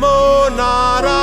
Namo Nara.